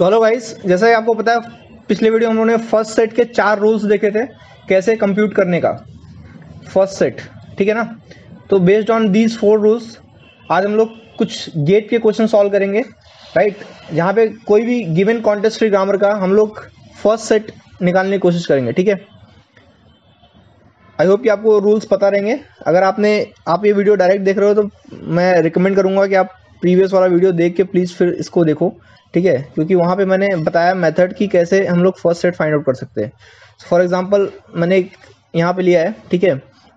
So hello guys जैसा कि आपको पता है, पिछले वीडियो हम लोगों ने फ़र्स्ट सेट के चार रूल्स देखे थे, कैसे कंप्यूट करने का। फ़र्स्ट सेट ठीक है ना? तो based on these four rules आज हम लोग कुछ गेट के क्वेश्चन सॉल्व करेंगे राइट जहाँ पे कोई भी गिवन कॉन्टेस्ट फ्री ग्रामर का हम लोग फ़र्स्ट सेट निकालने की कोशिश करेंगे, ठीक है? आई होप कि आपको रूल्स पता रहेंगे। अगर आपने, आप ये वीडियो डायरेक्ट देख रहे हो तो मैं रिकमेंड करूँगा कि आप प्रीवियस वाला वीडियो देख के प्लीज़ फिर इसको देखो। ठीक है? क्योंकि वहाँ पे मैंने बताया मेथड कि कैसे हम लोग फ़र्स्ट सेट फाइंड आउट कर सकते हैं। फॉर एग्जांपल मैंने यहाँ पे लिया है, ठीक है?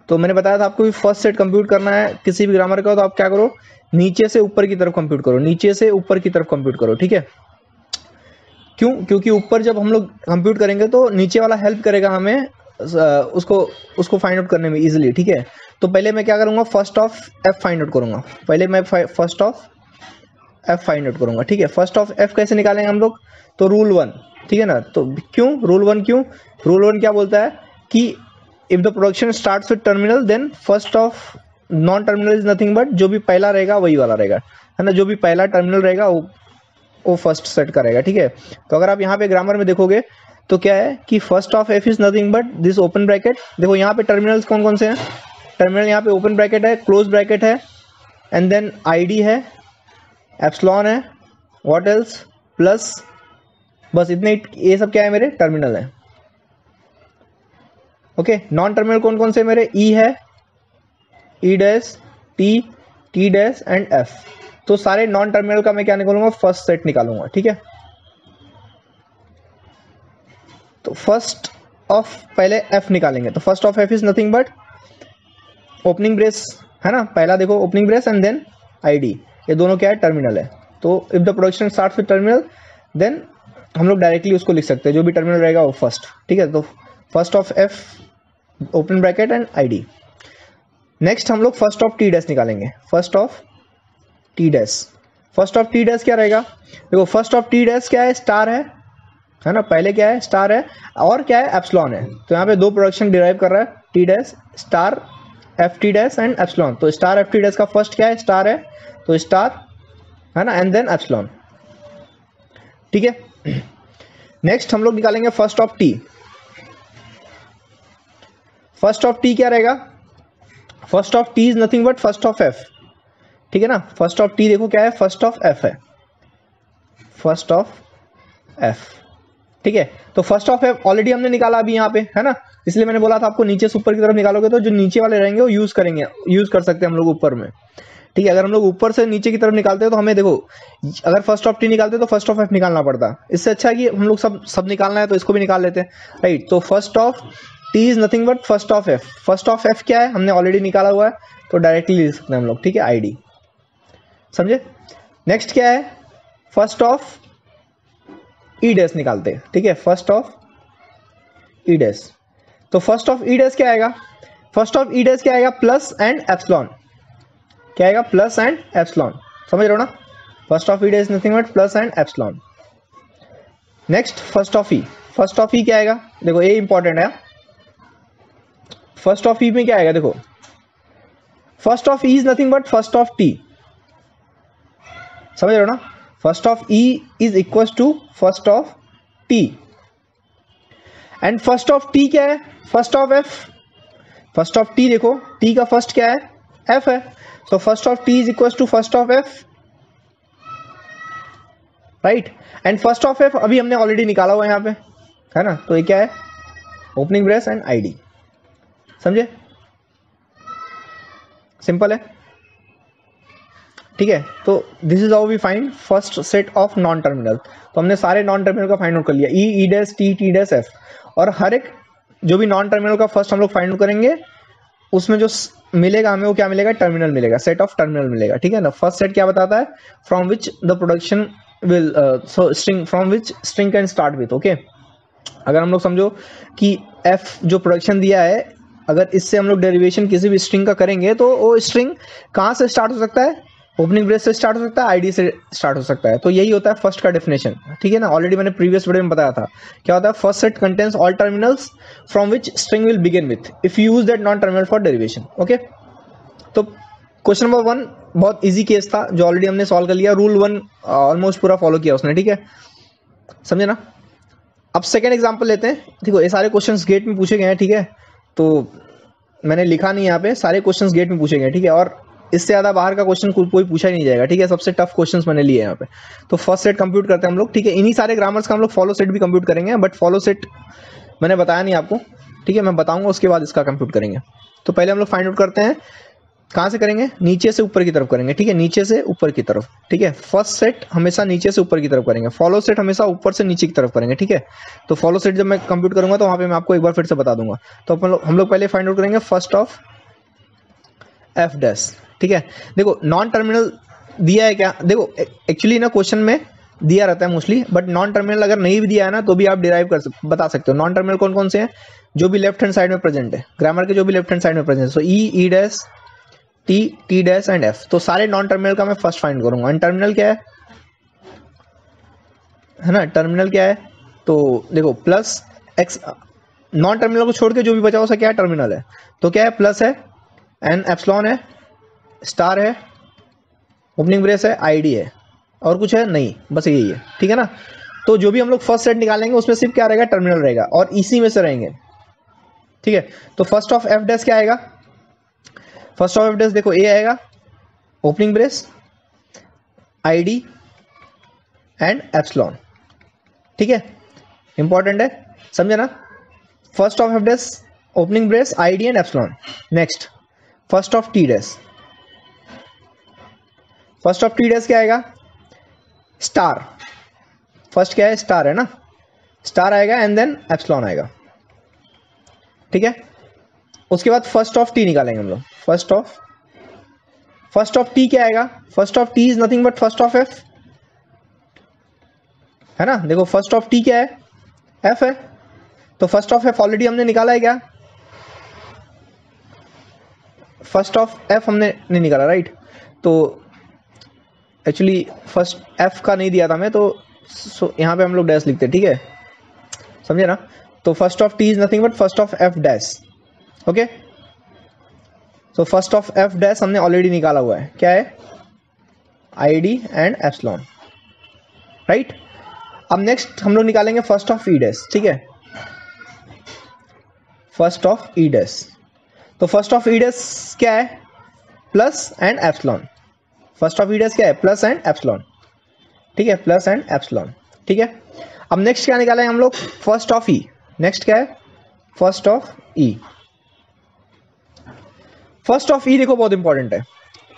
तो मैंने बताया था आपको फ़र्स्ट सेट कंप्यूट करना है किसी भी ग्रामर का तो आप क्या करो? नीचे से ऊपर की तरफ़ कंप्यूट करो, नीचे से ऊपर की तरफ़ कंप्यूट करो, ठीक है? क्यों? क्योंकि ऊपर जब हम लोग कंप्यूट करेंगे तो नीचे वाला हेल्प करेगा हमें उसको उसको फाइंड आउट करने में इजीली ठीक है? तो पहले मैं क्या करूँगा? First of F find out करूँगा। पहले मैं first of F find out करूँगा, ठीक है? फ़र्स्ट ऑफ़ एफ़ कैसे निकालेंगे हम लोग? तो रूल वन ठीक है ना? तो क्यों? रूल वन क्यों? रूल वन क्या बोलता है कि if the production start with terminal then first of non terminal is nothing but जो भी पहला रहेगा वही वाला रहेगा। है ना? जो भी पहला टर्मिनल रहेगा, वो वो फ़र्स्ट सेट का रहेगा, ठीक है? तो अगर आप यहाँ पे ग्रामर में देखोगे तो क्या है कि first of F is nothing but this open bracket देखो, यहाँ पे टर्मिनल्स कौन कौन से हैं? टर्मिनल यहाँ पे ओपन ब्रैकेट है क्लोज ब्रैकेट है एंड देन आईडी है एप्सलॉन है व्हाट एल्स प्लस बस इतने ये सब क्या है मेरे? टर्मिनल है। ओके नॉन टर्मिनल कौन कौन से मेरे? ई e है E dash T T dash and F तो सारे नॉन टर्मिनल का मैं क्या निकालूँगा? फ़र्स्ट सेट निकालूँगा, ठीक है? तो फ़र्स्ट ऑफ़ पहले एफ़ निकालेंगे। तो first of F is nothing but opening brace है ना? पहला देखो opening brace and then ID ये दोनों क्या है? टर्मिनल है। तो if the production start with terminal then हम लोग डायरेक्टली उसको लिख सकते हैं। जो भी टर्मिनल रहेगा वो फ़र्स्ट ठीक है? तो first of F open bracket and ID next हम लोग फ़र्स्ट ऑफ़ टी डैश निकालेंगे। First of T dash first of T dash क्या रहेगा? देखो फ़र्स्ट ऑफ़ टी डैश क्या है? स्टार है। है ना? पहले क्या है? स्टार है। और क्या है? एप्सलॉन है। तो यहाँ पे दो प्रोडक्शन डिराइव कर रहा है। T dash star F T dash and epsilon तो स्टार एफ़ टी डैश का फ़र्स्ट क्या है? स्टार है। तो स्टार, है ना? एंड देन एप्सलॉन ठीक है? नेक्स्ट हम लोग निकालेंगे first of T first of T क्या रहेगा? First of T is nothing but first of F ठीक है ना? फ़र्स्ट ऑफ़ टी देखो क्या है? फ़र्स्ट ऑफ़ एफ़ है. फ़र्स्ट ऑफ़ एफ़ ठीक है? तो फ़र्स्ट ऑफ़ एफ़ ऑलरेडी हमने निकाला अभी यहाँ पे, है ना? इसलिए मैंने बोला था आपको नीचे से ऊपर की तरफ़ निकालोगे तो जो नीचे वाले रहेंगे वो यूज़ करेंगे यूज़ कर सकते हैं हम लोग ऊपर में. ठीक है, अगर हम लोग ऊपर से नीचे की तरफ़ निकालते हैं तो हमें देखो, अगर फ़र्स्ट ऑफ़ टी निकालते तो फ़र्स्ट ऑफ़ एफ़ निकालना पड़ता इससे अच्छा है कि हम लोग सब सब निकालना है तो इसको भी निकाल लेते हैं राइट तो first of T is nothing but first of F first of F क्या है? हमने ऑलरेडी निकाला हुआ है तो डायरेक्टली लिख सकते हैं हम लोग, ठीक है? आईडी समझे? नेक्स्ट क्या है? फ़र्स्ट ऑफ़ ई डैश निकालते हैं, ठीक है? फ़र्स्ट ऑफ़ ई डैश तो फ़र्स्ट ऑफ़ ई डैश क्या आएगा? फ़र्स्ट ऑफ़ ई डैश क्या आएगा? प्लस एंड एप्सलॉन क्या आएगा? प्लस एंड एप्सलॉन समझ रहे हो ना? First of E dash nothing but plus and epsilon next first of E first of E क्या आएगा? देखो ये इंपॉर्टेंट है। फ़र्स्ट ऑफ़ ई में क्या आएगा? देखो। First of E is nothing but first of T समझ रहे हो ना? First of E is equal to first of T and first of T क्या है? First of F first of T देखो। टी का फ़र्स्ट क्या है? एफ़ है। So first of T is equal to first of F right and first of F अभी हमने already निकाला हुआ है यहाँ पे। है ना? तो ये क्या है? ओपनिंग ब्रेस एंड आईडी समझे? सिंपल है? ठीक है? तो this is how we find first set of non terminal तो हमने सारे नॉन टर्मिनल का फाइंड आउट कर लिया। E E dash T T dash F और हर एक जो भी नॉन टर्मिनल का फ़र्स्ट हम लोग फाइंड आउट करेंगे, उसमें जो मिलेगा हमें, वो क्या मिलेगा? टर्मिनल मिलेगा सेट ऑफ़ टर्मिनल मिलेगा, ठीक है ना? फ़र्स्ट सेट क्या बताता है? From which the production will so string from which string can start with okay अगर हम लोग समझो कि एफ़ जो प्रोडक्शन दिया है, अगर इससे हम लोग डेरिवेशन किसी भी स्ट्रिंग का करेंगे तो वो स्ट्रिंग कहाँ से स्टार्ट हो सकता है? ओपनिंग ब्रेस से स्टार्ट हो सकता है, आईडी से स्टार्ट हो सकता है। तो यही होता है फ़र्स्ट का डेफिनेशन ठीक है ना? ऑलरेडी मैंने प्रीवियस वीडियो में बताया था। क्या होता है? First set contains all terminals from which string will begin with if you use that non terminal for derivation okay तो क्वेश्चन नंबर वन बहुत ईजी केस था, जो ऑलरेडी हमने सॉल्व कर लिया। रूल वन ऑलमोस्ट पूरा फॉलो किया उसने, ठीक है? समझे ना? अब सेकेंड एग्ज़ाम्पल लेते हैं। देखो, ये सारे क्वेश्चन गेट में पूछे गए हैं, ठीक है? तो मैंने लिखा नहीं यहाँ पे, सारे क्वेश्चन गेट में पूछे गए ठीक है? और इससे ज़्यादा बाहर का क्वेश्चन कोई पूछा ही नहीं जाएगा, ठीक है? सबसे टफ क्वेश्चन मैंने लिए यहाँ पे। तो फ़र्स्ट सेट कंप्यूट करते हैं हम लोग, ठीक है? इन्हीं सारे ग्रामर्स का हम लोग फॉलो सेट भी कंप्यूट करेंगे बट फॉलो सेट मैंने बताया नहीं आपको, ठीक है? मैं बताऊँगा, उसके बाद इसका कंप्यूट करेंगे। तो पहले हम लोग फाइंड आउट करते हैं, कहाँ से करेंगे? नीचे से ऊपर की तरफ़ करेंगे, ठीक है? नीचे से ऊपर की तरफ़, ठीक है? फ़र्स्ट सेट हमेशा नीचे से ऊपर की तरफ़ करेंगे फॉलो सेट हमेशा ऊपर से नीचे की तरफ़ करेंगे, ठीक है? तो फॉलो सेट जब मैं कंप्यूट करूँगा तो वहाँ पे मैं आपको एक बार फिर से बता दूँगा। तो हम लोग पहले फाइंड आउट करेंगे फ़र्स्ट ऑफ़ एफ़ डैश ठीक है? देखो नॉन टर्मिनल दिया है क्या? देखो एक्चुअली ना क्वेश्चन में दिया रहता है मोस्टली बट नॉन टर्मिनल अगर नहीं भी दिया है ना तो भी आप डिराइव कर सक, बता सकते हो। नॉन टर्मिनल कौन कौन से हैं? जो भी लेफ़्ट हैंड साइड में प्रेजेंट है। ग्रामर के जो भी लेफ़्ट हैंड साइड में प्रेजेंट है। So E E dash T T dash and F तो सारे नॉन टर्मिनल का मैं फ़र्स्ट फाइंड करूँगा। एंड टर्मिनल क्या है? है ना? टर्मिनल क्या है? तो देखो प्लस एक्स नॉन टर्मिनल को छोड़ के जो भी बचा उसका क्या है टर्मिनल है? तो क्या है? प्लस है एन एप्सलॉन है। स्टार है, ओपनिंग ब्रेस है, आईडी है, और कुछ है नहीं, बस यही है, ठीक है ना? तो जो भी हम लोग फ़र्स्ट सेट निकालेंगे, उसमें सिर्फ़ क्या रहेगा? टर्मिनल रहेगा, और इसी में से रहेंगे, ठीक है? तो फ़र्स्ट ऑफ़ एफ़ डैश क्या आएगा? फ़र्स्ट ऑफ़ एफ़ डैश देखो ए आएगा opening brace ID and epsilon ठीक है? इंपॉर्टेंट है, समझे ना? First of F dash opening brace ID and epsilon next first of T dash first of T dash क्या आएगा? स्टार फ़र्स्ट क्या है? स्टार है ना? स्टार आएगा एंड देन एप्सलॉन आएगा। ठीक है? उसके बाद फ़र्स्ट ऑफ़ टी निकालेंगे हम लोग। First of first of T क्या आएगा? First of T is nothing but first of F है ना? देखो फ़र्स्ट ऑफ़ टी क्या है? एफ़ है। तो फ़र्स्ट ऑफ़ एफ़ ऑलरेडी हमने निकाला है क्या? फ़र्स्ट ऑफ़ एफ़ हमने नहीं निकाला राइट तो एक्चुअली फ़र्स्ट एफ़ का नहीं दिया था मैं तो सो यहाँ पे हम लोग डैश लिखते ठीक है? समझे ना? तो first of T is nothing but first of F dash okay तो फ़र्स्ट ऑफ़ एफ़ डैश हमने ऑलरेडी निकाला हुआ है। क्या है? I D and epsilon right अब नेक्स्ट हम लोग निकालेंगे फ़र्स्ट ऑफ़ ई डैश ठीक है? फ़र्स्ट ऑफ़ ई डैश तो फ़र्स्ट ऑफ़ ई डैश क्या है? Plus and epsilon first of E dash क्या है? प्लस एंड एप्सलॉन ठीक है? प्लस एंड एप्सलॉन ठीक है? अब नेक्स्ट क्या निकालेंगे हम लोग? फ़र्स्ट ऑफ़ ई नेक्स्ट क्या है? First of E first of E देखो, बहुत इंपॉर्टेंट है।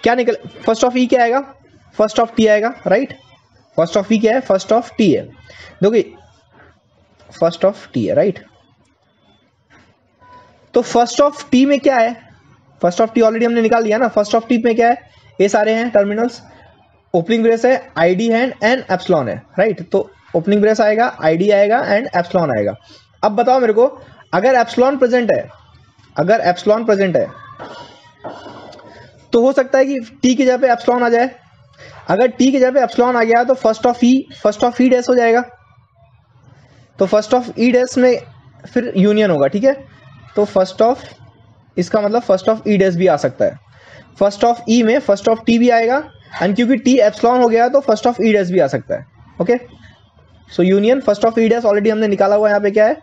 क्या निकल फ़र्स्ट ऑफ़ ई क्या आएगा? फ़र्स्ट ऑफ़ टी आएगा राइट फ़र्स्ट ऑफ़ ई क्या है? फ़र्स्ट ऑफ़ टी है। देखो फ़र्स्ट ऑफ़ टी है राइट तो फ़र्स्ट ऑफ़ टी में क्या है? फ़र्स्ट ऑफ़ टी ऑलरेडी हमने निकाल लिया ना? फ़र्स्ट ऑफ़ टी में क्या है? ये सारे हैं टर्मिनल्स ओपनिंग ब्रेस है आईडी है एंड एप्सलॉन है राइट तो ओपनिंग ब्रेस आएगा आईडी आएगा एंड एप्सलॉन आएगा। अब बताओ मेरे को, अगर एप्सलॉन प्रेजेंट है, अगर एप्सलॉन प्रेजेंट है तो हो सकता है कि टी की जगह पे एप्सलॉन आ जाए। अगर टी की जगह पे एप्सलॉन आ गया तो first of E first of E dash हो जाएगा। तो फ़र्स्ट ऑफ़ ई डैश में फिर यूनियन होगा, ठीक है? तो फ़र्स्ट ऑफ़ इसका मतलब फ़र्स्ट ऑफ़ ई डैश भी आ सकता है। फ़र्स्ट ऑफ़ ई में, फ़र्स्ट ऑफ़ टी भी आएगा एंड क्योंकि टी एप्सलॉन हो गया तो फ़र्स्ट ऑफ़ ई डैश भी आ सकता है okay so union first of E dash already हमने निकाला हुआ यहाँ पे क्या है?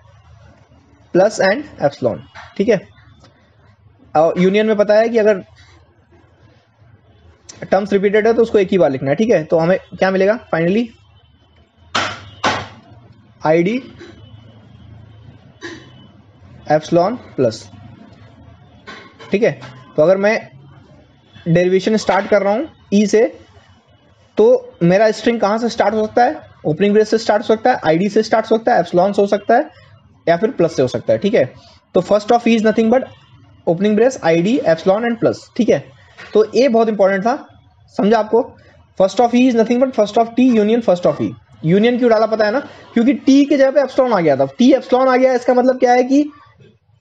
प्लस एंड एप्सलॉन ठीक है? और यूनियन में पता है कि अगर टर्म्स रिपीटेड है तो उसको एक ही बार लिखना है, ठीक है? तो हमें क्या मिलेगा? Finally I D epsilon plus ठीक है? तो अगर मैं डेरिवेशन स्टार्ट कर रहा हूँ ई e से तो मेरा स्ट्रिंग कहाँ से स्टार्ट हो सकता है? ओपनिंग ब्रेस से स्टार्ट हो सकता है आईडी से स्टार्ट हो सकता है एप्सलॉन से हो सकता है, या फिर प्लस से हो सकता है, ठीक है? तो first of is nothing but opening brace ID epsilon and plus ठीक है? तो ये बहुत इंपॉर्टेंट था, समझा आपको? First of E is nothing but first of T union first of E union क्यों डाला पता है ना? क्योंकि टी के जगह पे एप्सलॉन आ गया था। टी एप्सलॉन आ गया, इसका मतलब क्या है कि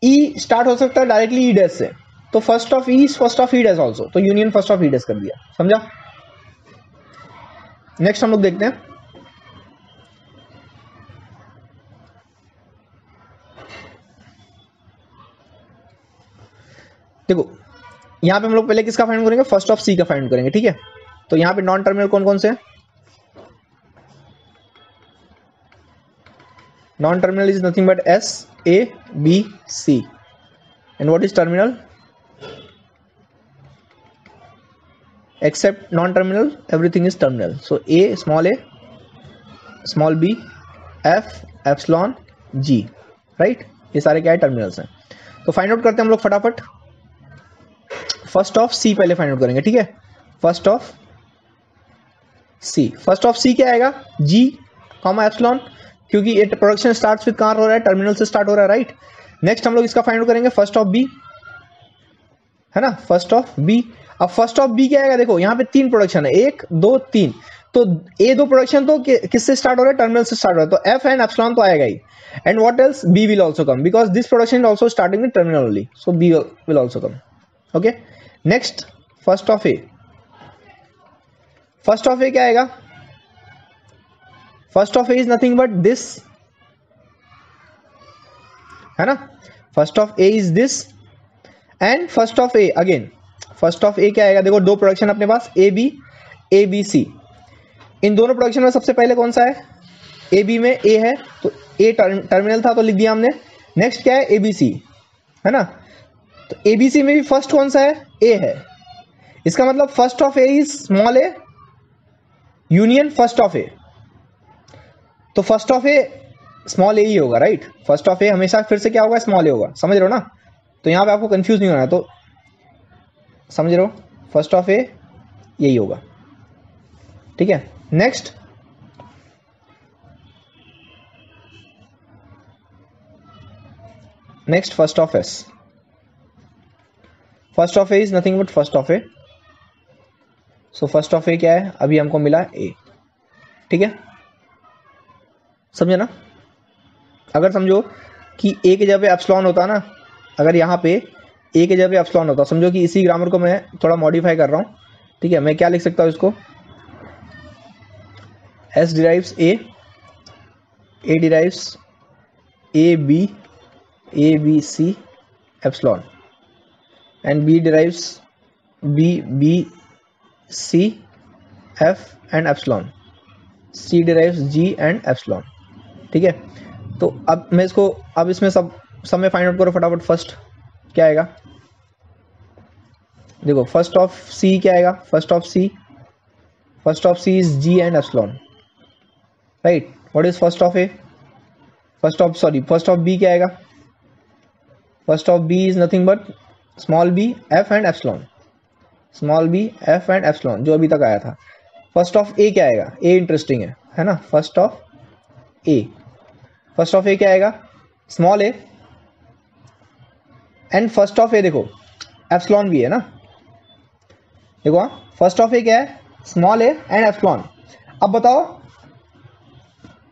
ई e स्टार्ट हो सकता है डायरेक्टली ई डैश से। तो first of E first of E dash also तो union first of E dash कर दिया. समझा? नेक्स्ट हम लोग देखते हैं. देखो, यहाँ पे हम लोग पहले किसका फाइंड करेंगे? फ़र्स्ट ऑफ़ सी का फाइंड करेंगे, ठीक है? तो यहाँ पे नॉन टर्मिनल कौन कौन से non terminal is nothing but S A B C and what is terminal except non-terminal, everything is terminal. So, a, small a, small b, f, epsilon, g right ये सारे क्या है? टर्मिनल्स हैं। तो find out करते हैं हम लोग फटाफट। फ़र्स्ट ऑफ़ सी पहले फाइंड आउट करेंगे, ठीक है? First of C first of C क्या आएगा? जी कॉमा एप्सलॉन क्योंकि ये प्रोडक्शन स्टार्ट विद कहाँ हो रहा है? टर्मिनल से स्टार्ट हो रहा है राइट नेक्स्ट हम लोग इसका फाइंड आउट करेंगे फ़र्स्ट ऑफ़ बी है ना? फ़र्स्ट ऑफ़ बी अब फ़र्स्ट ऑफ़ बी क्या आएगा? देखो, यहाँ पे तीन प्रोडक्शन है। एक, दो, तीन। तो ए दो प्रोडक्शन तो किससे स्टार्ट हो रहा है? टर्मिनल से स्टार्ट हो रहा है। तो एफ़ एंड एप्सलॉन तो आएगा ही। And what else B will also come because this production is also starting with terminal only so B will also come okay next first of A first of A क्या आएगा? First of A is nothing but this है ना? First of A is this and first of A again first of A क्या आएगा? देखो, दो production अपने पास ए B A B सी इन दोनों प्रोडक्शन में सबसे पहले कौन सा है? ए बी में ए है तो ए टर्मिनल था तो लिख दिया हमने। नेक्स्ट क्या है? ए बी सी है ना? तो ए बी सी में भी फ़र्स्ट कौन सा है? ए है। इसका मतलब first of A is small a union first of A तो first of A small a ही होगा राइट फ़र्स्ट ऑफ़ ए हमेशा फिर से क्या होगा? स्मॉल ए होगा। समझ रहे हो ना? तो यहाँ पे आपको कंफ्यूज नहीं होना है। तो समझ रहे हो? फ़र्स्ट ऑफ़ ए यही होगा। ठीक है? Next next first of S first of A is nothing but first of A so first of A क्या है? अभी हमको मिला ए ठीक है? समझे ना? अगर समझो कि ए के जगह एप्सलॉन होता ना, अगर यहाँ पे ए के जगह एप्सलॉन होता समझो कि इसी ग्रामर को मैं थोड़ा मॉडिफाई कर रहा हूँ। ठीक है, मैं क्या लिख सकता हूँ इसको? S derives A A derives A B A B C epsilon and B derives B B C F and epsilon C derives G and epsilon ठीक है? तो अब मैं इसको, अब इसमें सब सब में फाइंड आउट करो फटाफट फ़र्स्ट क्या आएगा? देखो फ़र्स्ट ऑफ़ सी क्या आएगा? First of C first of C is G and epsilon right what is first of A first of sorry first of B क्या आएगा? First of B is nothing but small b F and epsilon small b F and epsilon जो अभी तक आया था। First of A क्या आएगा? ए interesting है है ना? First of A first of A क्या आएगा? Small a and first of A देखो एप्सलॉन भी है ना? देखो हाँ फ़र्स्ट ऑफ़ ए क्या है? स्मॉल ए एंड एप्सलॉन अब बताओ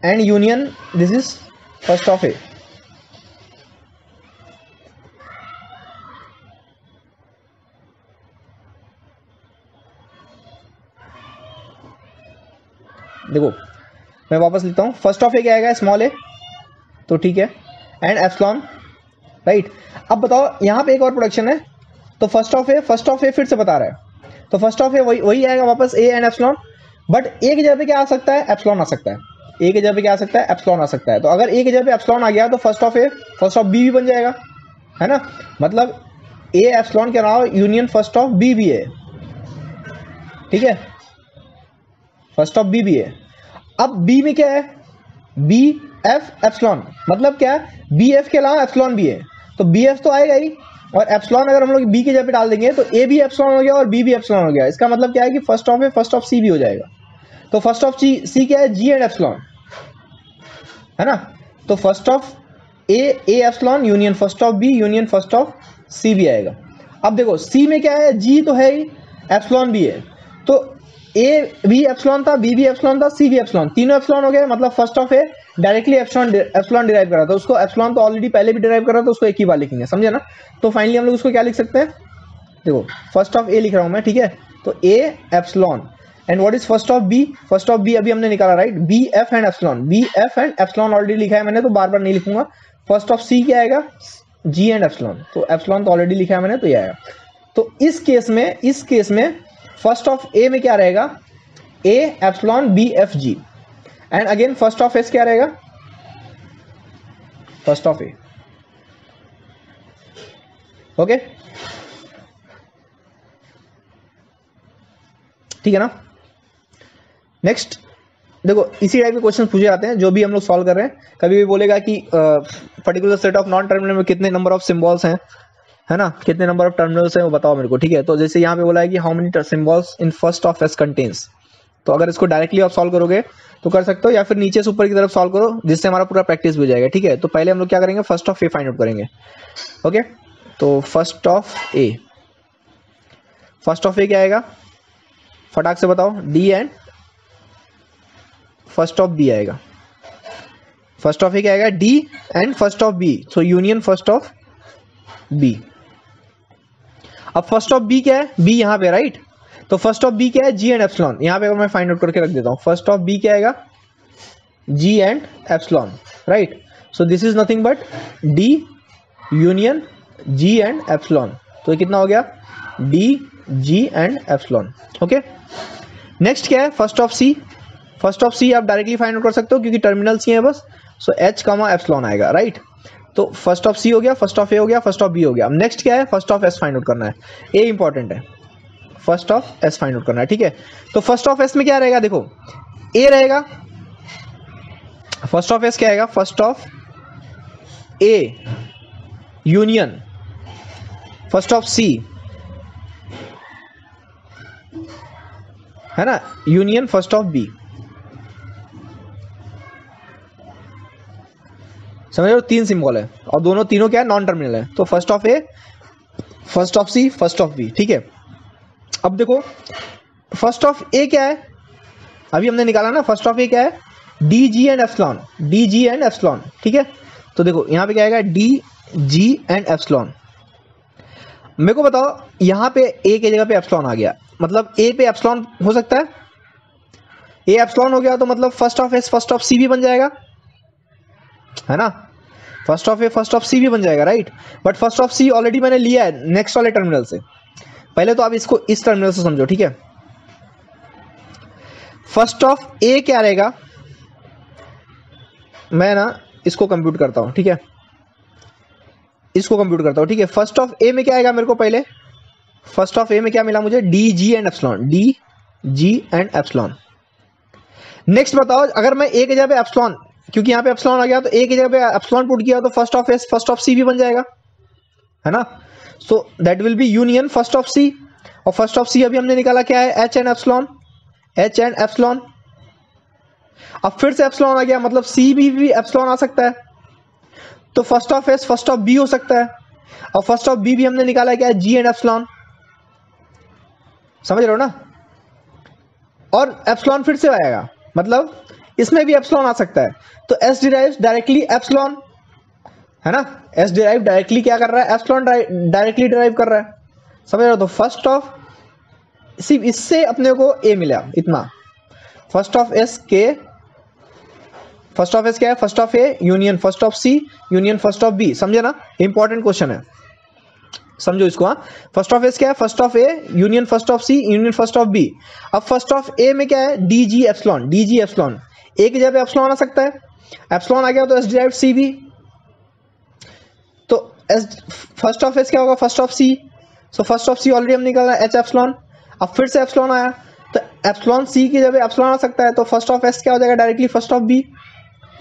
and union this is first of A देखो, मैं वापस लिखता हूँ फ़र्स्ट ऑफ़ ए क्या आएगा? स्मॉल ए तो ठीक है. एंड एप्सलॉन राइट अब बताओ, यहाँ पे एक और प्रोडक्शन है। तो first of A first of A फिर से बता रहा है। तो फ़र्स्ट ऑफ़ ए वही वही आएगा वापस A and epsilon but A की जगह पे क्या आ सकता है? एप्सलॉन आ सकता है। ए की जगह पे क्या आ सकता है? एप्सलॉन आ सकता है। तो अगर ए की जगह पे एप्सलॉन आ गया तो first of A first of B भी बन जाएगा। है ना? मतलब ए एप्सलॉन के अलावा यूनियन फ़र्स्ट ऑफ़ बी भी है। ठीक है? फ़र्स्ट ऑफ़ बी भी है। अब बी में क्या है? बी एफ़ एप्सलॉन मतलब क्या है? बी एफ़ के अलावा एप्सलॉन भी है। तो बी एफ़ तो आएगा ही। और एप्सलॉन अगर हम लोग बी की जगह पे डाल देंगे तो ए भी एप्सलॉन हो गया और बी भी एप्सलॉन हो गया। इसका मतलब क्या है कि first of A first of C भी हो जाएगा। तो फ़र्स्ट ऑफ़ सी सी क्या है? जी एंड एप्सलॉन है ना? तो first of A A epsilon union first of B union first of C भी आएगा। अब देखो सी में क्या है? जी तो है ही एप्सलॉन भी है। तो ए भी एप्सलॉन था बी भी एप्सलॉन था सी भी एप्सलॉन तीनों एप्सलॉन हो गए मतलब first of A directly epsilon epsilon derive करा था, उसको एप्सलॉन तो ऑलरेडी पहले भी डिराइव करा था, उसको एक ही बार लिखेंगे, समझे ना? तो फाइनली हम लोग उसको क्या लिख सकते हैं? देखो फ़र्स्ट ऑफ़ ए लिख रहा हूँ मैं, ठीक है? तो A epsilon and what is first of B first of B अभी हमने निकाला right B F and epsilon B F and epsilon already लिखा है मैंने तो बार बार नहीं लिखूँगा। फ़र्स्ट ऑफ़ सी क्या आएगा? जी एंड एप्सलॉन तो एप्सलॉन तो ऑलरेडी लिखा है मैंने तो ये आएगा तो इस केस में, इस केस में फ़र्स्ट ऑफ़ ए में क्या रहेगा? A epsilon B F G and again first of S क्या रहेगा? फ़र्स्ट ऑफ़ ए ओके ठीक है ना? नेक्स्ट देखो, इसी टाइप के क्वेश्चन पूछे जाते हैं, जो भी हम लोग सॉल्व कर रहे हैं। कभी भी बोलेगा कि particular set of non terminal में कितने नंबर ऑफ़ सिंबल्स हैं, है ना? कितने नंबर ऑफ़ टर्मिनल्स हैं, वो बताओ मेरे को, ठीक है? तो जैसे यहाँ पे बोला है कि how many symbols in first of S contains तो अगर इसको डायरेक्टली आप सॉल्व करोगे तो कर सकते हो, या फिर नीचे से ऊपर की तरफ़ सॉल्व करो, जिससे हमारा पूरा प्रैक्टिस भी हो जाएगा, ठीक है? तो पहले हम लोग क्या करेंगे? First of A find out करेंगे ओके तो first of A first of A क्या आएगा? फटाक से बताओ D and first of B आएगा। फ़र्स्ट ऑफ़ ए क्या आएगा? D and first of B so union first of B अब फ़र्स्ट ऑफ़ बी क्या है? बी यहाँ पे राइट तो फ़र्स्ट ऑफ़ बी क्या है? जी एंड एप्सलॉन यहाँ पे मैं फाइंड आउट करके रख देता हूँ। फ़र्स्ट ऑफ़ बी क्या आएगा? G and epsilon right so this is nothing but D union G and epsilon तो कितना हो गया? D G and epsilon okay next क्या है? First of C first of C आप डायरेक्टली फाइंड आउट कर सकते हो क्योंकि टर्मिनल सी है बस। सो एच कमा एप्सलॉन आएगा राइट तो फ़र्स्ट ऑफ़ सी हो गया फ़र्स्ट ऑफ़ ए हो गया फ़र्स्ट ऑफ़ बी हो गया। नेक्स्ट क्या है? First of S find out करना है। ए इंपॉर्टेंट है। First of S find out करना है, ठीक है? तो फ़र्स्ट ऑफ़ एस में क्या रहेगा, देखो, ए रहेगा, फ़र्स्ट ऑफ़ एस क्या आएगा first of A, union, first of C, है ना? Union, first of B. समझ लो तीन सिंबल है, और दोनों, तीनों क्या है? नॉन टर्मिनल है। तो first of A, first of C, first of B, ठीक है? अब देखो फ़र्स्ट ऑफ़ ए क्या है? अभी हमने निकाला ना फ़र्स्ट ऑफ़ ए क्या है? D G and epsilon D G and epsilon ठीक है? तो देखो, यहाँ पे क्या आएगा? डी जी एंड एफ्सलॉन मेरे को बताओ, यहाँ पे ए के जगह पे एप्सलॉन आ गया। मतलब ए पे एप्सलॉन हो सकता है? ए एप्सलॉन हो गया तो मतलब first of S first of C भी बन जाएगा। है ना? First of A first of C भी बन जाएगा right but first of C already मैंने लिया है नेक्स्ट वाले टर्मिनल से। पहले तो आप इसको इस टर्मिनल से समझो, ठीक है? फ़र्स्ट ऑफ़ ए क्या रहेगा? मैं ना इसको कंप्यूट करता हूँ, ठीक है? इसको कंप्यूट करता हूँ, ठीक है? फ़र्स्ट ऑफ़ ए में क्या आएगा मेरे को पहले? फ़र्स्ट ऑफ़ ए में क्या मिला मुझे? D G and epsilon D G and epsilon next बताओ, अगर मैं ए जगह पे एप्सलॉन क्योंकि यहाँ पे एप्सलॉन आ गया तो ए जगह पे एप्सलॉन पुट किया तो first of S first of C भी बन जाएगा, है ना? So that will be union first of C और फ़र्स्ट ऑफ़ सी अभी हमने निकाला क्या है? H and epsilon H and epsilon अब फिर से एप्सलॉन आ गया मतलब सी भी, भी एप्सलॉन आ सकता है। तो first of S first of B हो सकता है। और फ़र्स्ट ऑफ़ बी भी हमने निकाला क्या है? जी एंड एप्सलॉन समझ रहे हो ना? और एप्सलॉन फिर से आएगा। मतलब इसमें भी एप्सलॉन आ सकता है। तो एस डिराइव डायरेक्टली एप्सलॉन है ना? एस डिराइव डायरेक्टली क्या कर रहा है? एप्सलॉन डायरेक्टली डिराइव कर रहा है। समझ रहे हो? तो फ़र्स्ट ऑफ़ सिर्फ़ इससे अपने को ए मिला, इतना। फ़र्स्ट ऑफ़ एस के फ़र्स्ट ऑफ़ एस क्या है? First of A union first of C union first of B समझे ना? इंपॉर्टेंट क्वेश्चन है। समझो इसको हाँ? फ़र्स्ट ऑफ़ एस क्या है? First of A union first of C union first of B अब फ़र्स्ट ऑफ़ ए में क्या है? D G epsilon D G epsilon A की जगह एप्सलॉन आ सकता है। एप्सलॉन आ गया तो एस डिराइव सी भी। एस फ़र्स्ट ऑफ़ एस क्या होगा? First of C so first of C already हम निकाला एच एप्सलॉन अब फिर से एप्सलॉन आया। तो एप्सलॉन सी की जगह एप्सलॉन आ सकता है। तो फ़र्स्ट ऑफ़ एस क्या हो जाएगा? डायरेक्टली फ़र्स्ट ऑफ़ बी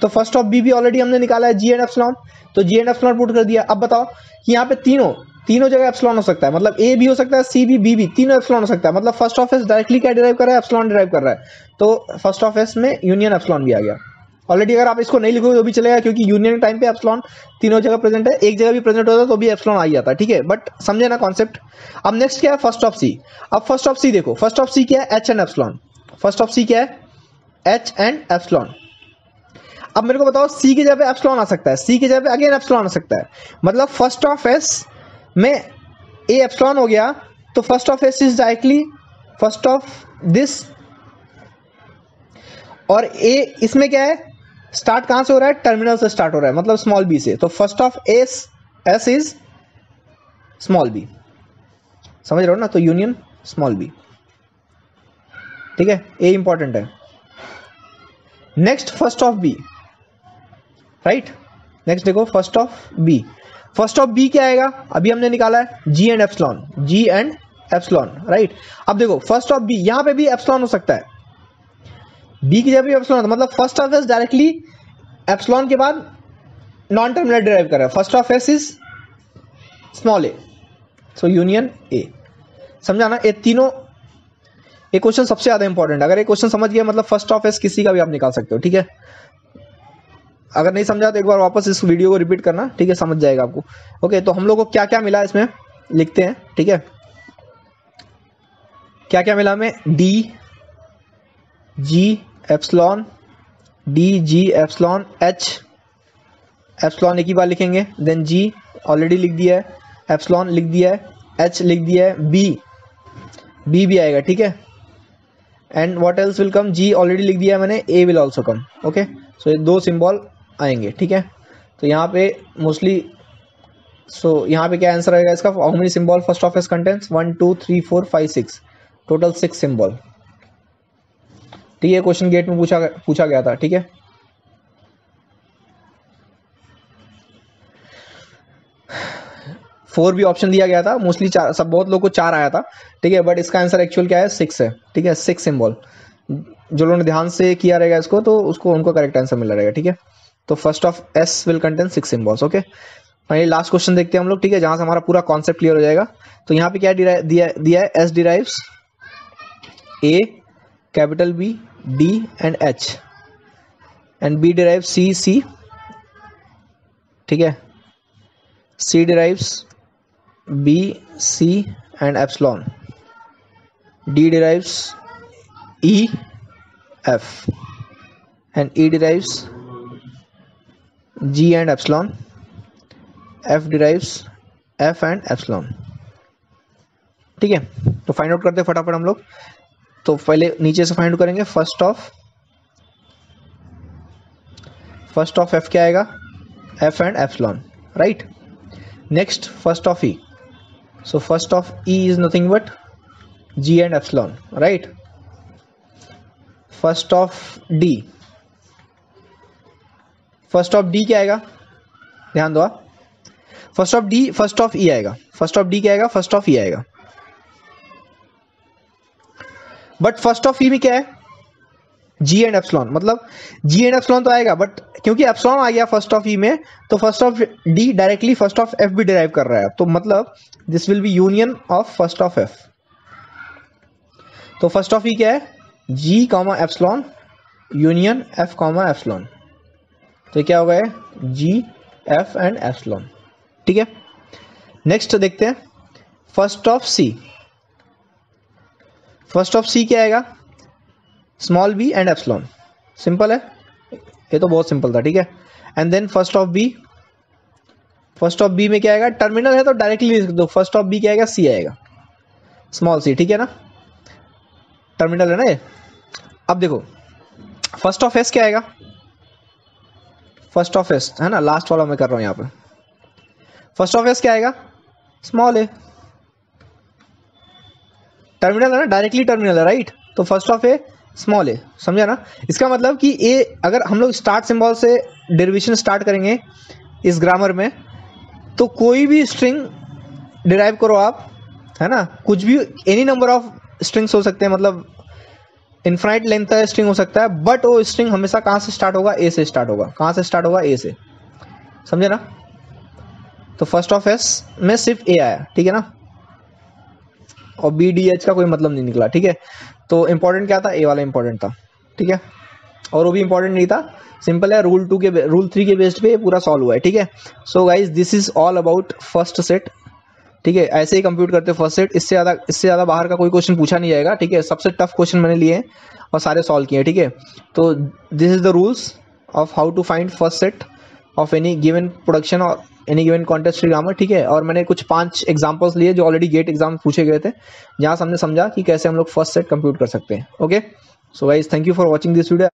तो फ़र्स्ट ऑफ़ बी भी ऑलरेडी हमने निकाला है जी एंड एप्सलॉन तो जी एंड एप्सलॉन पुट कर दिया। अब बताओ कि यहाँ पे तीनों तीनों जगह एप्सलॉन हो सकता है। मतलब ए भी हो सकता है सी भी बी भी, तीनों एप्सलॉन हो सकता है। मतलब फ़र्स्ट ऑफ़ एस डायरेक्टली क्या डिराइव कर रहा है? एप्सलॉन डिराइव कर रहा है। तो फ़र्स्ट ऑफ़ एस में यूनियन एप्सलॉन भी आ गया। ऑलरेडी अगर आप इसको नहीं लिखोगे तो भी चलेगा, क्योंकि यूनियन टाइम पे एप्सलॉन तीनों जगह प्रेजेंट है। एक जगह भी प्रेजेंट होता है तो भी एप्सलॉन आ जाता है ठीक है? बट समझे ना कॉन्सेप्ट अब नेक्स्ट क्या है? फ़र्स्ट ऑफ़ सी अब फ़र्स्ट ऑफ़ सी देखो फ़र्स्ट ऑफ़ सी क्या है? H and epsilon first of C क्या है? एच एंड एप्सलॉन अब मेरे को बताओ सी की जगह एप्सलॉन आ सकता है। सी की जगह अगेन एप्सलॉन आ सकता है। मतलब फ़र्स्ट ऑफ़ एस में ए एप्सलॉन हो गया तो first of S is directly first of this और ए इसमें क्या है? स्टार्ट कहाँ से हो रहा है? टर्मिनल से स्टार्ट हो रहा है मतलब स्मॉल बी से। तो first of S S is small b समझ रहे हो ना? तो यूनियन स्मॉल बी ठीक है? ए इंपॉर्टेंट है। Next first of B right next देखो first of B first of B क्या आएगा? अभी हमने निकाला है G and epsilon G and epsilon right अब देखो फ़र्स्ट ऑफ़ बी यहाँ पे भी एप्सलॉन हो सकता है। बी की जगह भी एप्सलॉन आता मतलब first of S directly epsilon के बाद नॉन टर्मिनल डिराइव कर रहा है। First of S is small a so union A समझा ना ये तीनों ये क्वेश्चन सबसे ज़्यादा इंपॉर्टेंट अगर ये क्वेश्चन समझ गया मतलब फ़र्स्ट ऑफ़ एस किसी का भी आप निकाल सकते हो, ठीक है? अगर नहीं समझा तो एक बार वापस इस वीडियो को रिपीट करना, ठीक है? समझ जाएगा आपको। ओके तो हम लोग को क्या क्या मिला इसमें? लिखते हैं, ठीक है? क्या क्या मिला हमें? D G epsilon D G epsilon H epsilon एक ही बार लिखेंगे देन जी ऑलरेडी लिख दिया है एप्सलॉन लिख दिया है एच लिख दिया है बी बी भी आएगा ठीक है? And what else will come G already लिख दिया है मैंने A will also come okay so ये दो सिम्बॉल आएँगे ठीक है? तो यहाँ पे मोस्टली सो so, यहाँ पे क्या आंसर आएगा इसका? How many symbol first of S contents one two three four five six total six symbol ठीक है क्वेश्चन गेट में पूछा पूछा गया था, ठीक है? फोर भी ऑप्शन दिया गया था मोस्टली चार, सब बहुत लोग को चार आया था, ठीक है? बट इसका आंसर एक्चुअल क्या है? सिक्स है, ठीक है? सिक्स सिंबल जो लोगों ने ध्यान से किया रहेगा इसको तो उसको, उनको करेक्ट आंसर मिला रहेगा, ठीक है? तो first of S will contain six symbols okay finally last question देखते हैं हम लोग, ठीक है? जहाँ से हमारा पूरा कॉन्सेप्ट क्लियर हो जाएगा। तो यहाँ पे क्या दिया दिया है? S derives A capital B D and H and B derive C C ठीक है? C derives B C and epsilon D derives E F and E derives G and epsilon. F derives F and epsilon. ठीक है? तो find out करते हैं फटाफट हम लोग। तो पहले नीचे से फाइंड करेंगे first of first of F क्या आएगा? F and epsilon right next first of E so first of E is nothing but G and epsilon right first of D first of D क्या आएगा? ध्यान दो first of D first of E आएगा। First of D क्या आएगा? First of E आएगा। But first of E में क्या है? जी एंड एप्सलॉन मतलब जी एंड एप्सलॉन तो आएगा बट क्योंकि एप्सलॉन आ गया फ़र्स्ट ऑफ़ ई में तो first of D directly first of F भी डिराइव कर रहा है। तो मतलब this will be union of first of F तो फ़र्स्ट ऑफ़ ई क्या है? G comma epsilon union F comma epsilon तो क्या होगा जी एफ़ एंड एप्सलॉन ठीक है? नेक्स्ट देखते हैं। First of C first of C क्या आएगा? Small b and epsilon simple है? ये तो बहुत सिंपल था, ठीक है? And then first of B first of B में क्या आएगा? टर्मिनल है तो डायरेक्टली लिख दो। फ़र्स्ट ऑफ़ बी क्या आएगा? सी आएगा। स्मॉल सी ठीक है ना? टर्मिनल है ना ये? अब देखो। फ़र्स्ट ऑफ़ एस क्या आएगा? फ़र्स्ट ऑफ़ एस है ना? लास्ट वाला मैं कर रहा हूँ यहाँ पे। फ़र्स्ट ऑफ़ एस क्या आएगा? स्मॉल ए टर्मिनल है ना? डायरेक्टली टर्मिनल है राइट तो first of A small a समझा ना? इसका मतलब कि ए अगर हम लोग स्टार्ट सिंबल से डेरिवेशन स्टार्ट करेंगे इस ग्रामर में तो कोई भी स्ट्रिंग डिराइव करो आप, है ना? कुछ भी एनी नंबर ऑफ़ स्ट्रिंग्स हो सकते हैं मतलब इन्फाइट लेंथ का स्ट्रिंग हो सकता है बट वो स्ट्रिंग हमेशा कहाँ से स्टार्ट होगा? ए से स्टार्ट होगा। कहाँ से स्टार्ट होगा? ए से। समझे ना? तो फ़र्स्ट ऑफ़ एस में सिर्फ़ ए आया, ठीक है ना? और बी डी एच का कोई मतलब नहीं निकला, ठीक है? तो इंपॉर्टेंट क्या था? ए वाला इंपॉर्टेंट था, ठीक है? और वो भी इंपॉर्टेंट नहीं था। सिंपल है रूल टू के रूल थ्री के बेस्ड पे पूरा सॉल्व हुआ है, ठीक है? So guys this is all about first set ठीक है? ऐसे ही कंप्यूट करते फ़र्स्ट सेट इससे ज़्यादा इससे ज़्यादा बाहर का कोई क्वेश्चन पूछा नहीं जाएगा, ठीक है? सबसे टफ क्वेश्चन मैंने लिए और सारे सॉल्व किए ठीक है? तो this is the rules of how to find first set of any given production और एनी गिवन कॉन्टेस्ट ग्रामर ठीक है? और मैंने कुछ पाँच एग्जाम्पल्स लिए जो ऑलरेडी गेट एग्ज़ाम पूछे गए थे, जहाँ से हमने समझा कि कैसे हम लोग फ़र्स्ट सेट कंप्यूट कर सकते हैं। Okay so wise thank you for watching this video